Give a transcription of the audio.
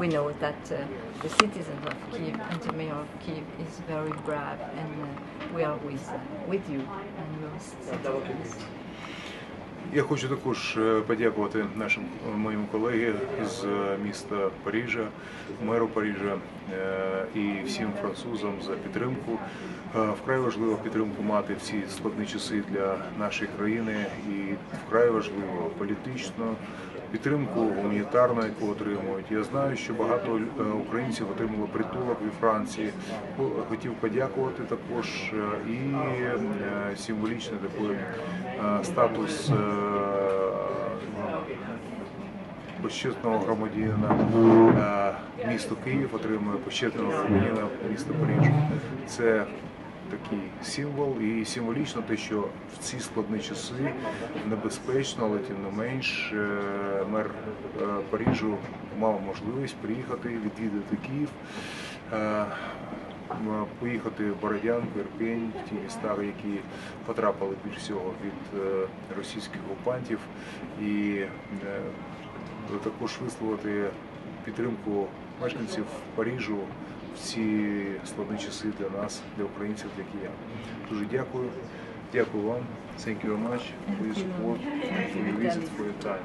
we know that uh, the citizens of Kiev and the mayor of Kiev is very brave, and uh, we are with uh, with you and your citizens. Я хочу також е, подякувати нашим е, моїм колегам з е, міста Парижа, меру Парижа і всім французам за підтримку. Вкрай важливо підтримку мати в ці складні часи для нашої країни, і вкрай важливо політично підтримку гуманітарну, яку отримують. Я знаю, що багато е, українців отримали притулок у Франції. Хотів подякувати також е, і е, символічний такий статус почесного громадянина місто Київ отримує почесного громадянина міста Парижу. Це такий символ і символічно те, що в ці складні часи небезпечно, але тим не менш е, мер е, Парижу мав можливість приїхати, відвідати Київ. е, Поїхати в Бородянку, Ірпень, ті міста, які потрапили більш всього від російських окупантів, і також висловити підтримку мешканців Парижу в ці складні часи для нас, для українців, для киян. Дуже дякую. Дякую вам. Thank you very much for your support, for your visit, for your time.